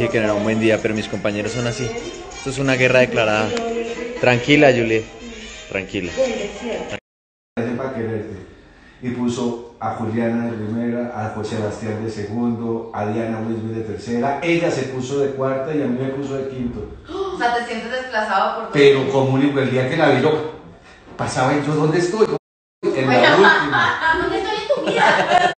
Dije que no era un buen día, pero mis compañeros son así. Esto es una guerra declarada. Tranquila, Julie. Tranquila. Y puso a Juliana de primera, a José Sebastián de segundo, a Diana Wisby de tercera. Ella se puso de cuarta y a mí me puso de quinto. O sea, te sientes desplazado por todo. Pero como el día que la vi, pasaba yo, ¿dónde estoy? En la última. ¿Dónde estoy en tu vida?